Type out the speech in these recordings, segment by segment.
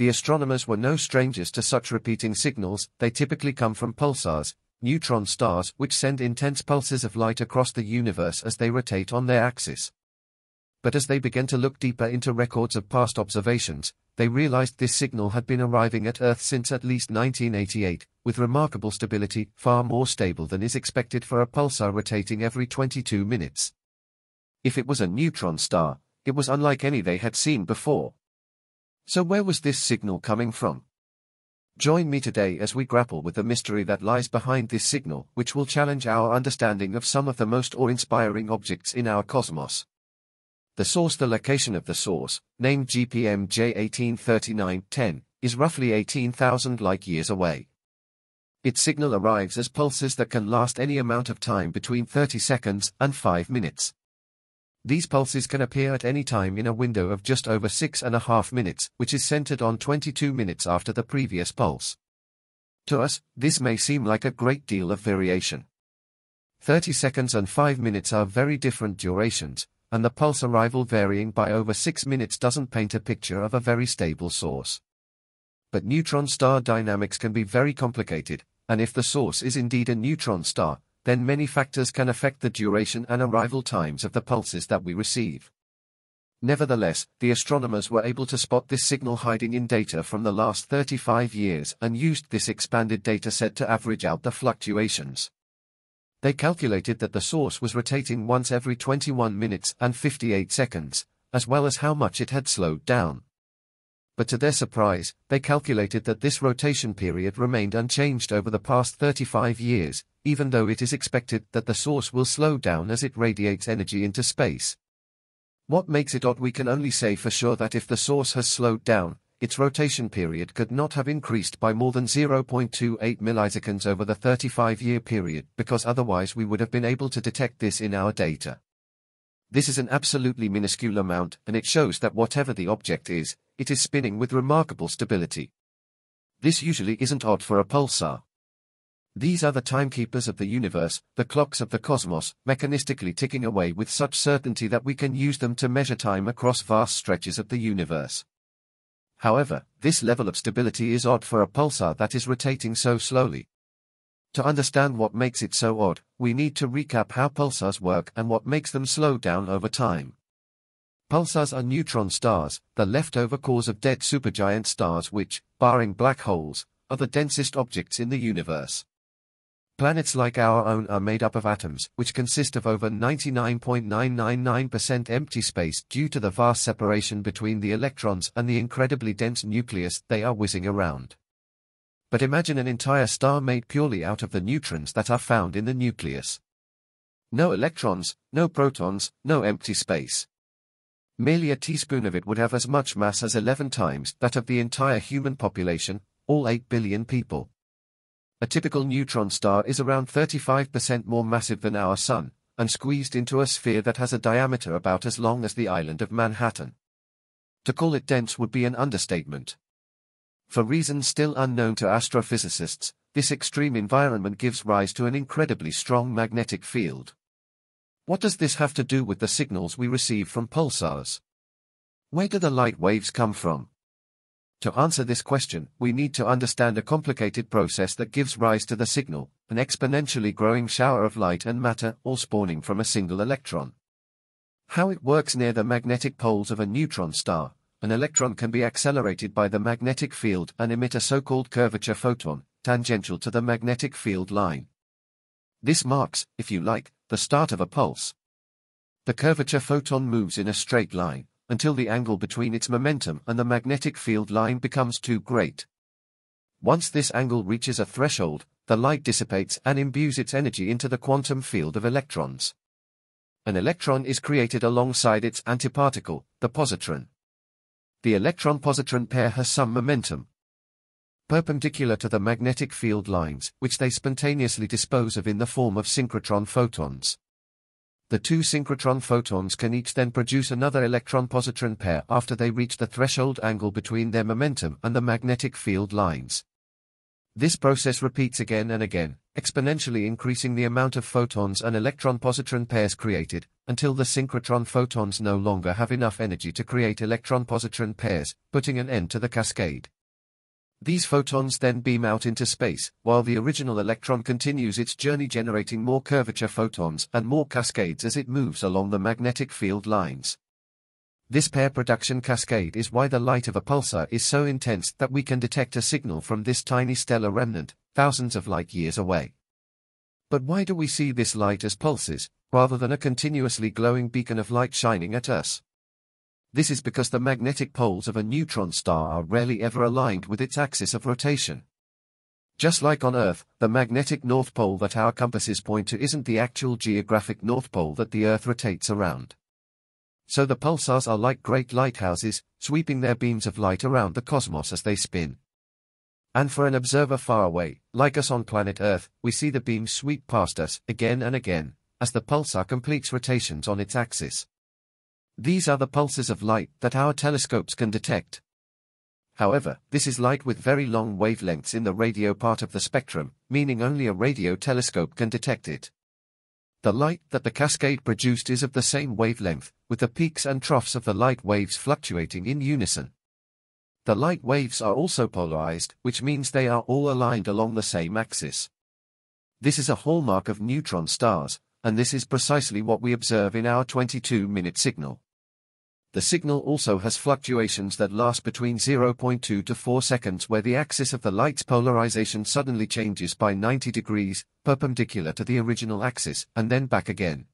The astronomers were no strangers to such repeating signals, they typically come from pulsars, neutron stars which send intense pulses of light across the universe as they rotate on their axis. But as they began to look deeper into records of past observations, they realized this signal had been arriving at Earth since at least 1988, with remarkable stability, far more stable than is expected for a pulsar rotating every 22 minutes. If it was a neutron star, it was unlike any they had seen before. So where was this signal coming from? Join me today as we grapple with the mystery that lies behind this signal, which will challenge our understanding of some of the most awe-inspiring objects in our cosmos. The source The location of the source, named GPM J183910, is roughly 18,000 light-years away. Its signal arrives as pulses that can last any amount of time between 30 seconds and 5 minutes. These pulses can appear at any time in a window of just over six and a half minutes, which is centered on 22 minutes after the previous pulse. To us, this may seem like a great deal of variation. 30 seconds and 5 minutes are very different durations, and the pulse arrival varying by over 6 minutes doesn't paint a picture of a very stable source. But neutron star dynamics can be very complicated, and if the source is indeed a neutron star, then many factors can affect the duration and arrival times of the pulses that we receive. Nevertheless, the astronomers were able to spot this signal hiding in data from the last 35 years and used this expanded data set to average out the fluctuations. They calculated that the source was rotating once every 21 minutes and 58 seconds, as well as how much it had slowed down. But to their surprise, they calculated that this rotation period remained unchanged over the past 35 years, even though it is expected that the source will slow down as it radiates energy into space. What makes it odd we can only say for sure that if the source has slowed down, its rotation period could not have increased by more than 0.28 milliseconds over the 35-year period because otherwise we would have been able to detect this in our data. This is an absolutely minuscule amount and it shows that whatever the object is, it is spinning with remarkable stability. This usually isn't odd for a pulsar. These are the timekeepers of the universe, the clocks of the cosmos, mechanistically ticking away with such certainty that we can use them to measure time across vast stretches of the universe. However, this level of stability is odd for a pulsar that is rotating so slowly. To understand what makes it so odd, we need to recap how pulsars work and what makes them slow down over time. Pulsars are neutron stars, the leftover cores of dead supergiant stars which, barring black holes, are the densest objects in the universe. Planets like our own are made up of atoms, which consist of over 99.999% empty space due to the vast separation between the electrons and the incredibly dense nucleus they are whizzing around. But imagine an entire star made purely out of the neutrons that are found in the nucleus. No electrons, no protons, no empty space. Merely a teaspoon of it would have as much mass as 11 times that of the entire human population, all 8 billion people. A typical neutron star is around 35% more massive than our Sun, and squeezed into a sphere that has a diameter about as long as the island of Manhattan. To call it dense would be an understatement. For reasons still unknown to astrophysicists, this extreme environment gives rise to an incredibly strong magnetic field. What does this have to do with the signals we receive from pulsars? Where do the light waves come from? To answer this question, we need to understand a complicated process that gives rise to the signal, an exponentially growing shower of light and matter all spawning from a single electron. How it works near the magnetic poles of a neutron star, an electron can be accelerated by the magnetic field and emit a so-called curvature photon, tangential to the magnetic field line. This marks, if you like, the start of a pulse. The curvature photon moves in a straight line, until the angle between its momentum and the magnetic field line becomes too great. Once this angle reaches a threshold, the light dissipates and imbues its energy into the quantum field of electrons. An electron is created alongside its antiparticle, the positron. The electron-positron pair has some momentum, perpendicular to the magnetic field lines, which they spontaneously dispose of in the form of synchrotron photons. The two synchrotron photons can each then produce another electron-positron pair after they reach the threshold angle between their momentum and the magnetic field lines. This process repeats again and again, exponentially increasing the amount of photons and electron-positron pairs created, until the synchrotron photons no longer have enough energy to create electron-positron pairs, putting an end to the cascade. These photons then beam out into space, while the original electron continues its journey generating more curvature photons and more cascades as it moves along the magnetic field lines. This pair production cascade is why the light of a pulsar is so intense that we can detect a signal from this tiny stellar remnant, thousands of light years away. But why do we see this light as pulses, rather than a continuously glowing beacon of light shining at us? This is because the magnetic poles of a neutron star are rarely ever aligned with its axis of rotation. Just like on Earth, the magnetic north pole that our compasses point to isn't the actual geographic north pole that the Earth rotates around. So the pulsars are like great lighthouses, sweeping their beams of light around the cosmos as they spin. And for an observer far away, like us on planet Earth, we see the beams sweep past us again and again, as the pulsar completes rotations on its axis. These are the pulses of light that our telescopes can detect. However, this is light with very long wavelengths in the radio part of the spectrum, meaning only a radio telescope can detect it. The light that the cascade produced is of the same wavelength, with the peaks and troughs of the light waves fluctuating in unison. The light waves are also polarized, which means they are all aligned along the same axis. This is a hallmark of neutron stars, and this is precisely what we observe in our 22-minute signal. The signal also has fluctuations that last between 0.2 to 4 seconds where the axis of the light's polarization suddenly changes by 90 degrees, perpendicular to the original axis, and then back again.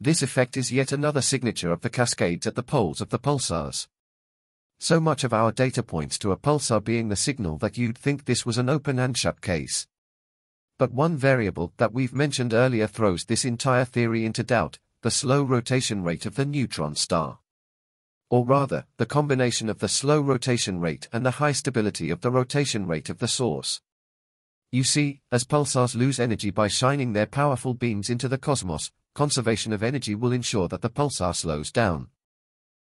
This effect is yet another signature of the cascades at the poles of the pulsars. So much of our data points to a pulsar being the signal that you'd think this was an open and shut case. But one variable that we've mentioned earlier throws this entire theory into doubt, the slow rotation rate of the neutron star or rather, the combination of the slow rotation rate and the high stability of the rotation rate of the source. You see, as pulsars lose energy by shining their powerful beams into the cosmos, conservation of energy will ensure that the pulsar slows down.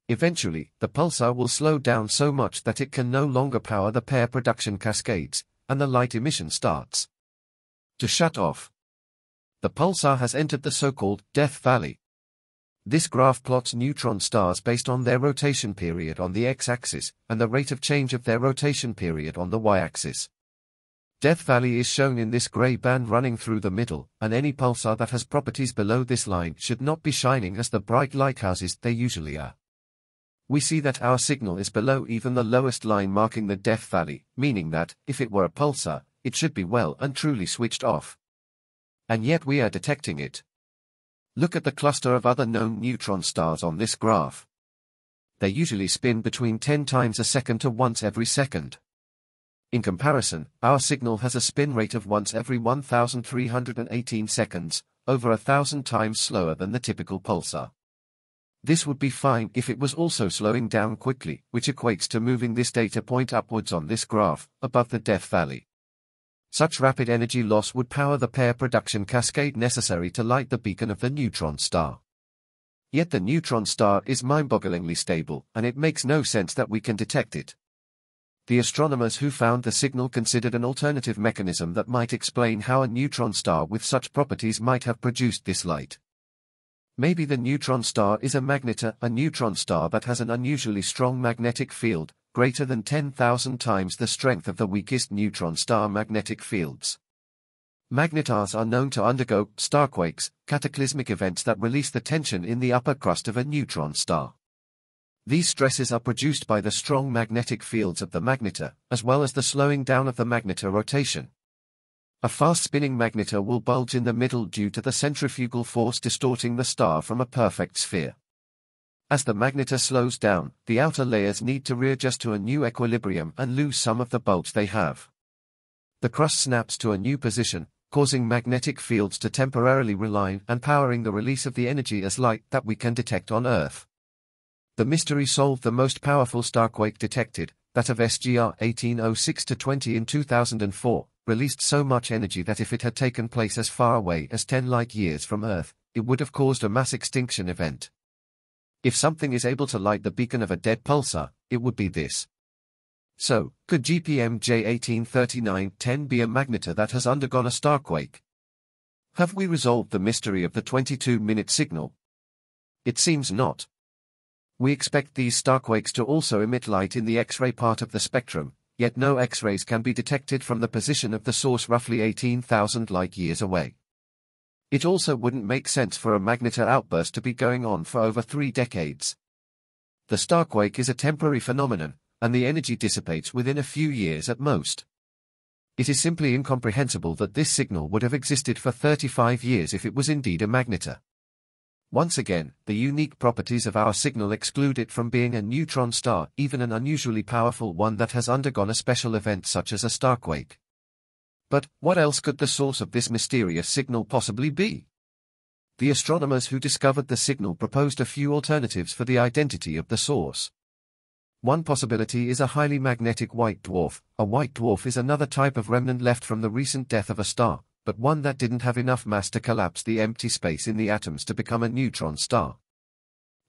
Eventually, the pulsar will slow down so much that it can no longer power the pair production cascades, and the light emission starts to shut off. The pulsar has entered the so-called death valley, this graph plots neutron stars based on their rotation period on the x-axis, and the rate of change of their rotation period on the y-axis. Death Valley is shown in this gray band running through the middle, and any pulsar that has properties below this line should not be shining as the bright lighthouses they usually are. We see that our signal is below even the lowest line marking the Death Valley, meaning that, if it were a pulsar, it should be well and truly switched off. And yet we are detecting it. Look at the cluster of other known neutron stars on this graph. They usually spin between 10 times a second to once every second. In comparison, our signal has a spin rate of once every 1318 seconds, over a thousand times slower than the typical pulsar. This would be fine if it was also slowing down quickly, which equates to moving this data point upwards on this graph, above the Death Valley. Such rapid energy loss would power the pair production cascade necessary to light the beacon of the neutron star. Yet the neutron star is mind-bogglingly stable, and it makes no sense that we can detect it. The astronomers who found the signal considered an alternative mechanism that might explain how a neutron star with such properties might have produced this light. Maybe the neutron star is a magnetar, a neutron star that has an unusually strong magnetic field, greater than 10,000 times the strength of the weakest neutron star magnetic fields. Magnetars are known to undergo starquakes, cataclysmic events that release the tension in the upper crust of a neutron star. These stresses are produced by the strong magnetic fields of the magnetar, as well as the slowing down of the magnetar rotation. A fast-spinning magnetar will bulge in the middle due to the centrifugal force distorting the star from a perfect sphere. As the magnetar slows down, the outer layers need to readjust to a new equilibrium and lose some of the bulge they have. The crust snaps to a new position, causing magnetic fields to temporarily realign and powering the release of the energy as light that we can detect on Earth. The mystery solved the most powerful starquake detected, that of SGR 1806-20 in 2004, released so much energy that if it had taken place as far away as 10 light-years from Earth, it would have caused a mass extinction event. If something is able to light the beacon of a dead pulsar, it would be this. So, could GPM J1839-10 be a magnetar that has undergone a starquake? Have we resolved the mystery of the 22-minute signal? It seems not. We expect these starquakes to also emit light in the X-ray part of the spectrum, yet no X-rays can be detected from the position of the source roughly 18,000 light-years away. It also wouldn't make sense for a magnetar outburst to be going on for over three decades. The starquake is a temporary phenomenon, and the energy dissipates within a few years at most. It is simply incomprehensible that this signal would have existed for 35 years if it was indeed a magnetar. Once again, the unique properties of our signal exclude it from being a neutron star, even an unusually powerful one that has undergone a special event such as a starquake. But, what else could the source of this mysterious signal possibly be? The astronomers who discovered the signal proposed a few alternatives for the identity of the source. One possibility is a highly magnetic white dwarf. A white dwarf is another type of remnant left from the recent death of a star, but one that didn't have enough mass to collapse the empty space in the atoms to become a neutron star.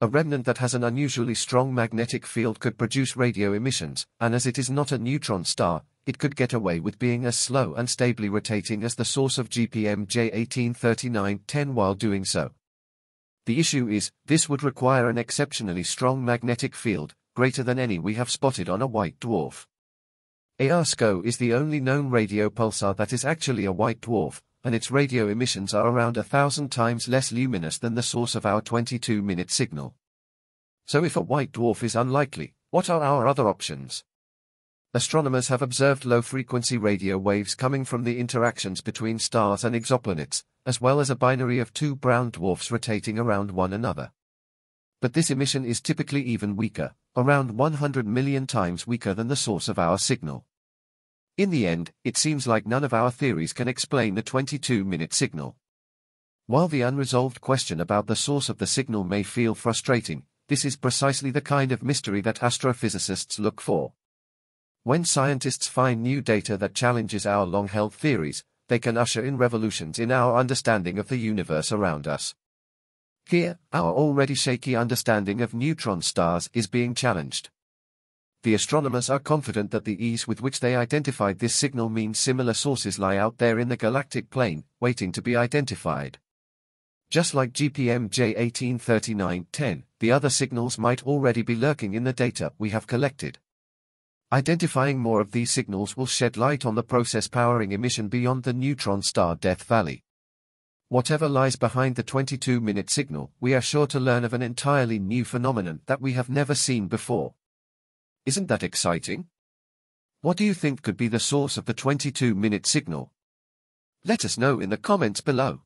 A remnant that has an unusually strong magnetic field could produce radio emissions, and as it is not a neutron star, it could get away with being as slow and stably rotating as the source of GPM J1839-10 while doing so. The issue is, this would require an exceptionally strong magnetic field, greater than any we have spotted on a white dwarf. AR Sco is the only known radio pulsar that is actually a white dwarf, and its radio emissions are around a thousand times less luminous than the source of our 22-minute signal. So if a white dwarf is unlikely, what are our other options? Astronomers have observed low-frequency radio waves coming from the interactions between stars and exoplanets, as well as a binary of two brown dwarfs rotating around one another. But this emission is typically even weaker, around 100 million times weaker than the source of our signal. In the end, it seems like none of our theories can explain the 22-minute signal. While the unresolved question about the source of the signal may feel frustrating, this is precisely the kind of mystery that astrophysicists look for. When scientists find new data that challenges our long-held theories, they can usher in revolutions in our understanding of the universe around us. Here, our already shaky understanding of neutron stars is being challenged. The astronomers are confident that the ease with which they identified this signal means similar sources lie out there in the galactic plane, waiting to be identified. Just like GPM J1839-10, the other signals might already be lurking in the data we have collected. Identifying more of these signals will shed light on the process powering emission beyond the neutron star Death Valley. Whatever lies behind the 22-minute signal, we are sure to learn of an entirely new phenomenon that we have never seen before. Isn't that exciting? What do you think could be the source of the 22-minute signal? Let us know in the comments below.